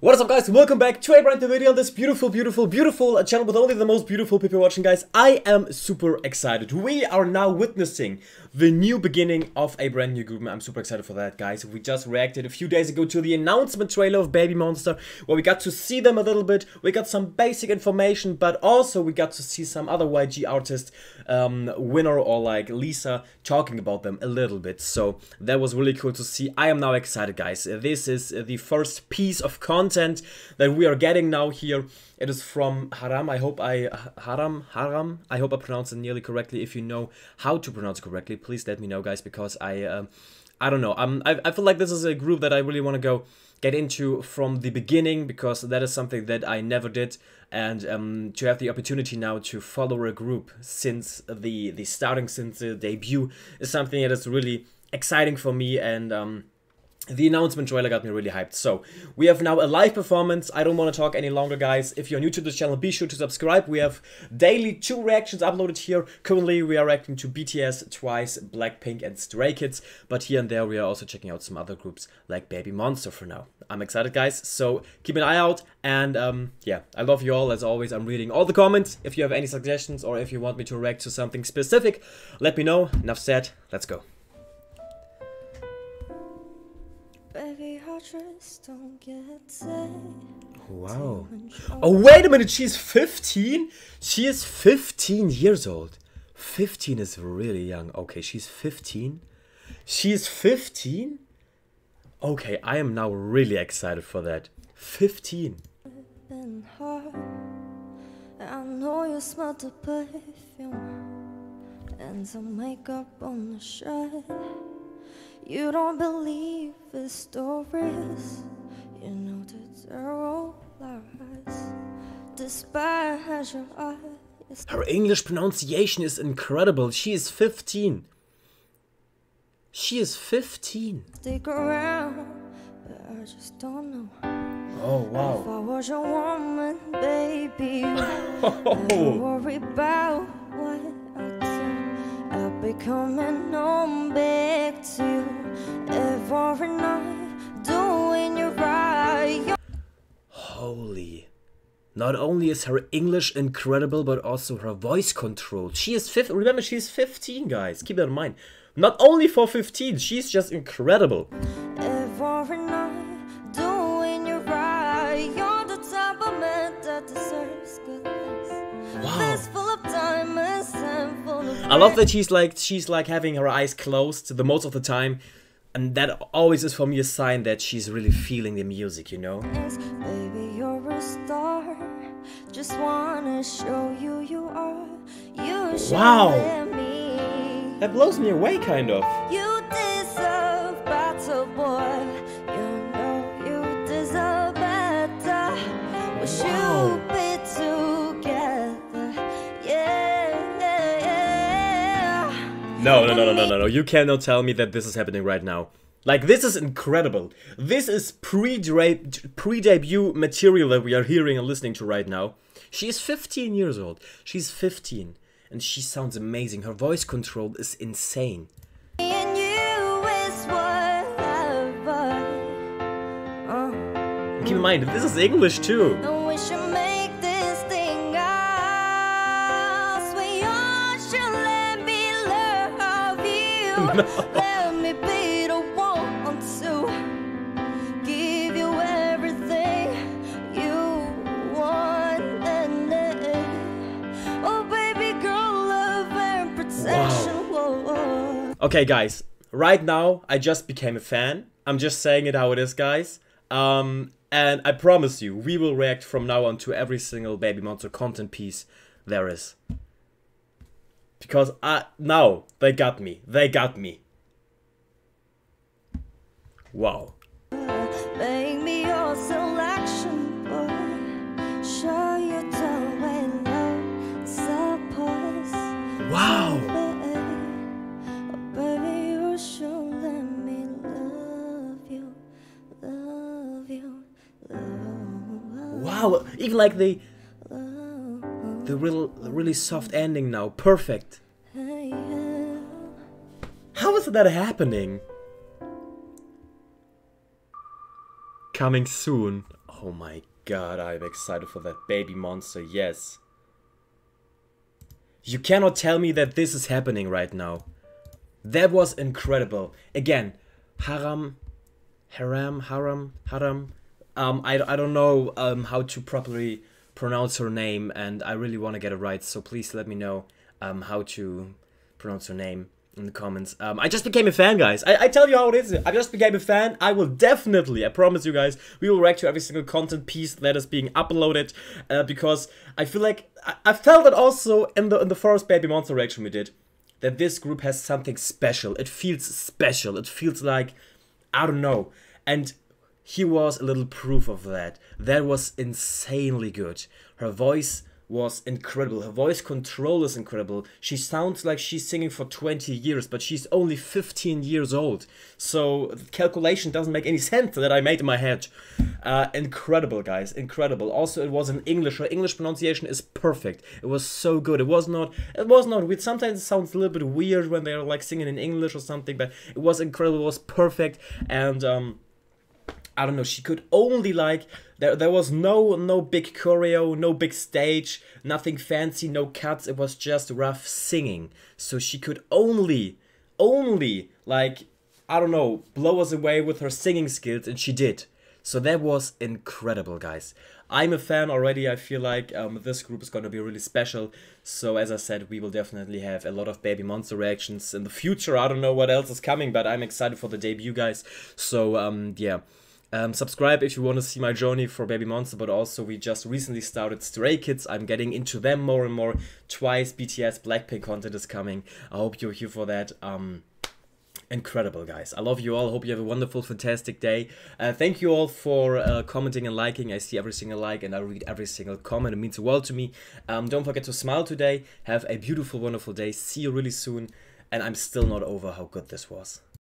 What is up guys, welcome back to a brand new video on this beautiful, beautiful, beautiful channel with only the most beautiful people watching guys. I am super excited. We are now witnessing the new beginning of a brand new group. I'm super excited for that guys. We just reacted a few days ago to the announcement trailer of Baby Monster where we got to see them a little bit. We got some basic information but also we got to see some other YG artist um, winner or like Lisa talking about them a little bit. So that was really cool to see. I am now excited guys. This is the first piece of content content that we are getting now here. It is from Haram. I hope I Haram Haram. I hope I pronounced it nearly correctly. If you know how to pronounce correctly, please let me know, guys, because I um, I don't know. I'm I, I feel like this is a group that I really want to go get into from the beginning because that is something that I never did and um, to have the opportunity now to follow a group since the the starting since the debut is something that is really exciting for me and um, the announcement trailer got me really hyped. So, we have now a live performance. I don't want to talk any longer, guys. If you're new to this channel, be sure to subscribe. We have daily two reactions uploaded here. Currently, we are reacting to BTS, Twice, Blackpink, and Stray Kids. But here and there, we are also checking out some other groups like Baby Monster for now. I'm excited, guys. So, keep an eye out. And, um, yeah, I love you all. As always, I'm reading all the comments. If you have any suggestions or if you want me to react to something specific, let me know. Enough said. Let's go. Wow. Oh, wait a minute. She's 15? She is 15 years old. 15 is really young. Okay, she's 15. She is 15? Okay, I am now really excited for that. 15. I know you smell the perfume and some makeup on the shirt. You don't believe the stories, you know that they're all lies. Despite your eyes. Her English pronunciation is incredible. She is 15. She is 15. Stick around, but I just don't know. Oh wow. If I was your woman, baby, oh. worry about be coming home back to you every night, doing you right. Holy. Not only is her English incredible, but also her voice control. She is 15. Remember, she's 15, guys. Keep that in mind. Not only for 15, she's just incredible. Every I love that she's like she's like having her eyes closed the most of the time and that always is for me a sign that she's really feeling the music, you know? Baby, you're a star. Just wanna show you you are. You wow! That blows me away, kind of. You No, no, no, no, no, no, no. You cannot tell me that this is happening right now. Like, this is incredible. This is pre-debut material that we are hearing and listening to right now. She is 15 years old. She's 15. And she sounds amazing. Her voice control is insane. Keep in mind, this is English too. No. Okay, guys, right now I just became a fan. I'm just saying it how it is, guys. Um, and I promise you, we will react from now on to every single Baby Monster content piece there is. Because I, now, they got me. They got me. Wow. wow, Wow, even like the the real really soft ending now, perfect. How is that happening? Coming soon. Oh my god, I'm excited for that baby monster, yes. You cannot tell me that this is happening right now. That was incredible. Again, Haram, Haram, Haram, Haram. Um, I, I don't know um, how to properly pronounce her name, and I really want to get it right, so please let me know um, how to pronounce her name in the comments. Um, I just became a fan, guys. I, I tell you how it is. I just became a fan. I will definitely, I promise you guys, we will react to every single content piece that is being uploaded uh, because I feel like I, I felt it also in the in the first Baby Monster reaction we did that this group has something special. It feels special. It feels like I don't know. And he was a little proof of that. That was insanely good. Her voice was incredible. Her voice control is incredible. She sounds like she's singing for 20 years, but she's only 15 years old. So the calculation doesn't make any sense that I made in my head. Uh, incredible, guys, incredible. Also, it was in English. Her English pronunciation is perfect. It was so good. It was not. It was not weird. Sometimes it sounds a little bit weird when they're like singing in English or something, but it was incredible. It was perfect, and um, I don't know. She could only like there, there was no no big choreo, no big stage, nothing fancy, no cuts. It was just rough singing. So she could only, only like I don't know, blow us away with her singing skills, and she did. So that was incredible, guys. I'm a fan already. I feel like um, this group is going to be really special. So as I said, we will definitely have a lot of Baby Monster reactions in the future. I don't know what else is coming, but I'm excited for the debut, guys. So um, yeah. Um, subscribe if you want to see my journey for Baby Monster, but also we just recently started Stray Kids. I'm getting into them more and more. Twice BTS Blackpink content is coming. I hope you're here for that. Um, incredible guys. I love you all. Hope you have a wonderful fantastic day. Uh, thank you all for uh, commenting and liking. I see every single like and i read every single comment. It means the world to me. Um, don't forget to smile today. Have a beautiful wonderful day. See you really soon. And i'm still not over how good this was